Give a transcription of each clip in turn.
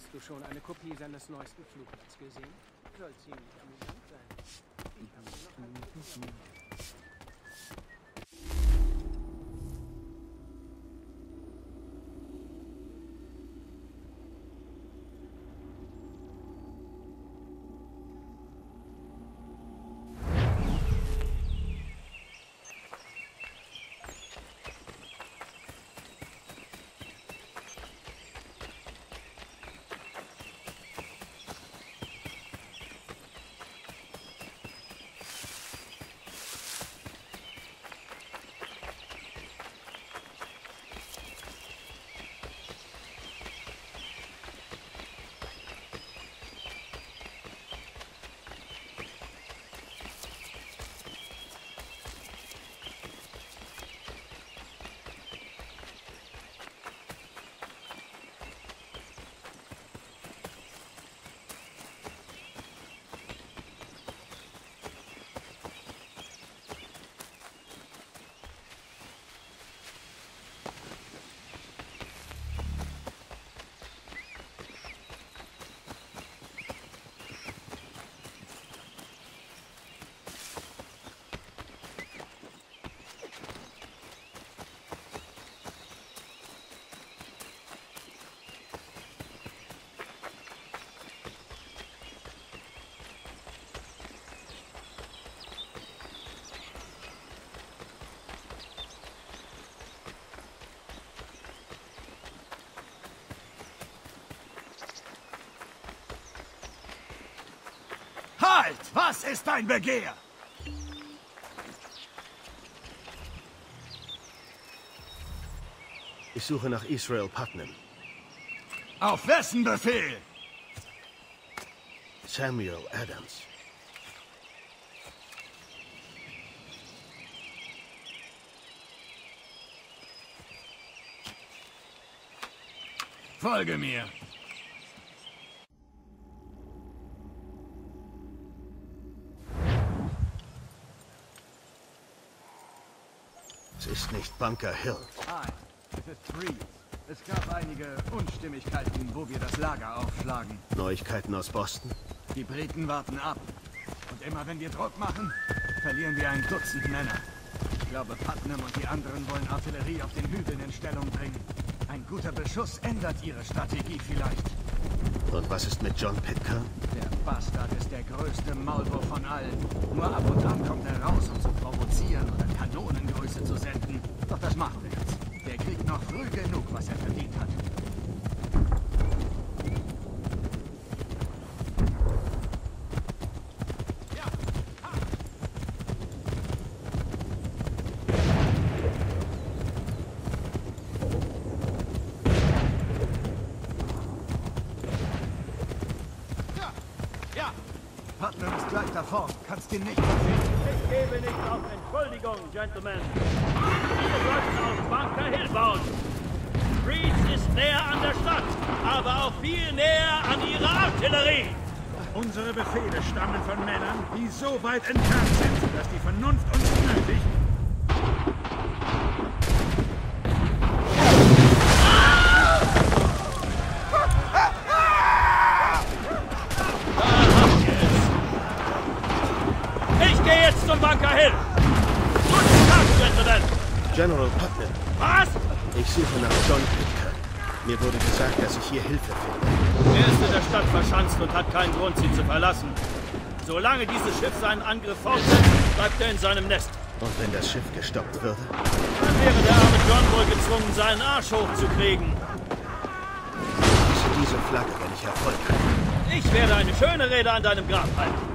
Hast du schon eine Kopie seines neuesten Flugblatts gesehen? Soll ziemlich amüsant sein. Ich habe noch ein Halt! Was ist dein Begehr? Ich suche nach Israel Putnam. Auf wessen Befehl? Samuel Adams. Folge mir. Ist nicht Bunker Hill. Hi, es ist Reed. Es gab einige Unstimmigkeiten, wo wir das Lager aufschlagen. Neuigkeiten aus Boston? Die Briten warten ab. Und immer wenn wir Druck machen, verlieren wir ein Dutzend Männer. Ich glaube, Putnam und die anderen wollen Artillerie auf den Hügeln in Stellung bringen. Ein guter Beschuss ändert ihre Strategie vielleicht. Und was ist mit John Pitcairn? Der Bastard ist der größte Maulwurf von allen. Nur ab und an kommt er raus, um zu provozieren oder Kanonengröße zu senden. Doch das machen wir jetzt. Der kriegt noch früh genug, was er verdient hat. Putnam ist gleich davor. Kannst ihn nicht verfehlen. Ich gebe nicht auf Entschuldigung, Gentlemen. Wir sollten auf Bunker Hill bauen. Reed ist näher an der Stadt, aber auch viel näher an ihrer Artillerie. Unsere Befehle stammen von Männern, die so weit entfernt sind, dass die Vernunft uns nötigt. Da habt General Putnam. Was? Ich suche nach John Pitcairn. Mir wurde gesagt, dass ich hier Hilfe finde. Er ist in der Stadt verschanzt und hat keinen Grund, sie zu verlassen. Solange dieses Schiff seinen Angriff fortsetzt, bleibt er in seinem Nest. Und wenn das Schiff gestoppt würde? Dann wäre der arme John wohl gezwungen, seinen Arsch hochzukriegen. Diese, diese Flagge, wenn ich Erfolg habe. Ich werde eine schöne Rede an deinem Grab halten.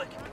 Kommt zurück.